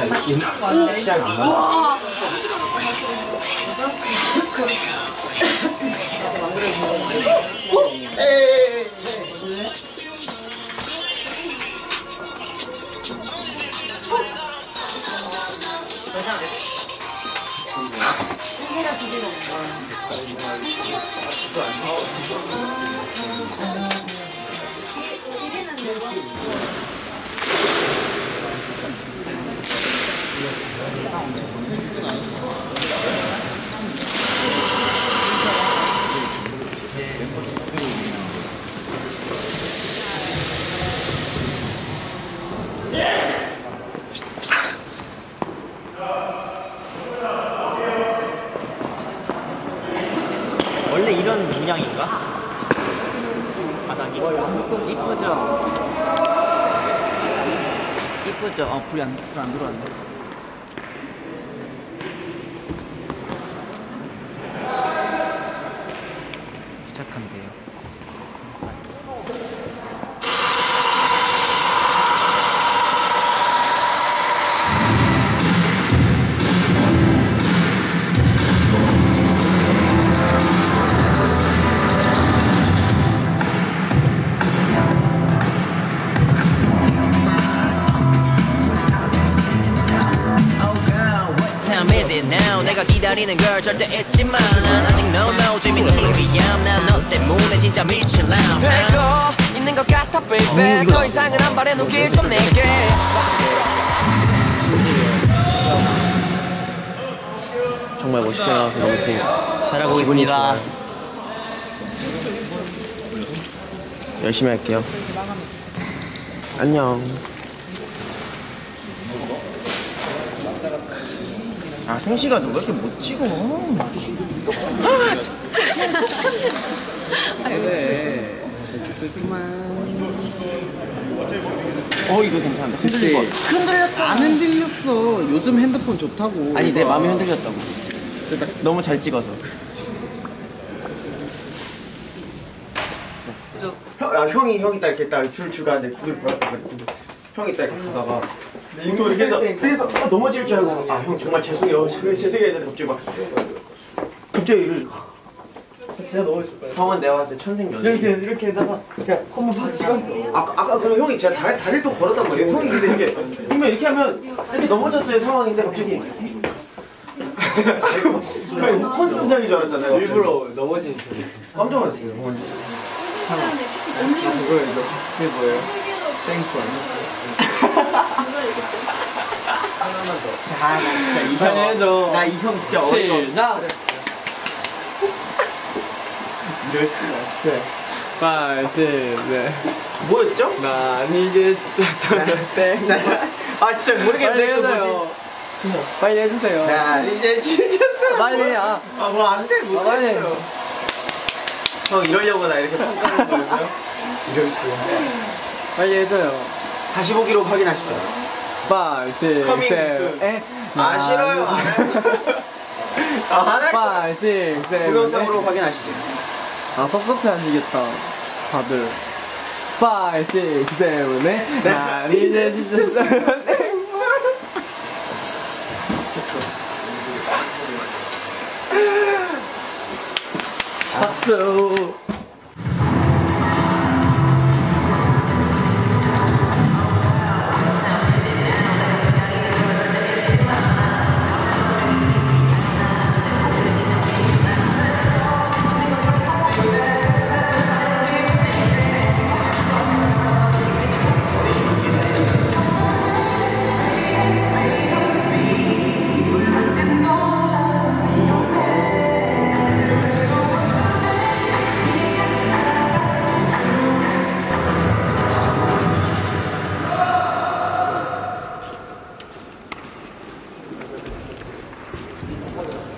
우와. 원래 이런 문양인가? 바닥이 이쁘죠? 이쁘죠? 어 불이 안, 불안 들어왔네 내가 기다리는 걸 절대 잊지 마. 난 아직 no no 재밌는 일이야. 난너 때문에 진짜 미칠라. 되고 있는 것 같아 baby 더 이상은 안 바래 눈길 좀 내게 정말 멋있게 나와서 너무 기, 잘하고 있습니다. 열심히 할게요. 안녕. 아 승식아 너왜 이렇게 못 찍어? 아 진짜 왜? 어 이거 괜찮다. 그치. 흔들릴 거. 안 흔들렸어. 요즘 핸드폰 좋다고. 아니 내 마음이 흔들렸다고. 너무 잘 찍어서. 형, 아, 형이 형이 딱 이렇게 딱 줄줄 가는데 그걸 뭐랄까 형이 딱 이렇게 가다가 또 이렇게 해서 그래서 아, 넘어질 줄 알고 아 형 정말 죄송해요. 죄송해요 했는데 갑자기 막 갑자기 이를 진짜 너무 슬퍼요. 형은 내가 봤을 때 천생연분 이렇게 이렇게 해다가 그냥 한번 봐 찍었어. 아까 아까 그럼 형이 제가 다리, 다리를 또 걸었단 말이에요. 형이 근데 이렇게 그러면 이렇게 하면 이렇게 넘어졌어요 상황인데 갑자기. 형이 콘서트장인 줄 알았잖아요. 일부러 넘어진 깜짝 놀랐어요 형은. 아, 나 진짜 이 형. 해줘. 나 이 형 진짜 어이가 없어. 시작 이럴 수가 진짜. 빨세 뭐였죠? 난 이제 진짜 서럽대 아 진짜 모르겠네. 빨리 그 뭐지? 빨리 해주세요 나 이제 지쳤어. 빨리, 아. 아뭐 안돼 아. 못했어. 형 이러려고 나 이렇게 평가하는 거였어요? 이럴 수가. 빨리 해줘요 다시 보기로 확인하시죠. 빨세 Coming soon. 아 싫어요. 안 해요. 아안할 거야. 빨세 동영상으로 확인하시죠. 아 섭섭해 하시겠다 다들 5, 6, 7, 네. 8난 이제 진짜 박수 네.